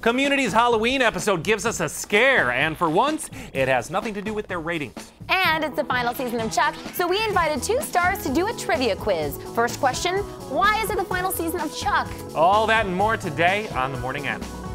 Community's Halloween episode gives us a scare, and for once, it has nothing to do with their ratings. And it's the final season of Chuck, so we invited two stars to do a trivia quiz. First question Why is it the final season of Chuck? All that and more today on The Morning Animal.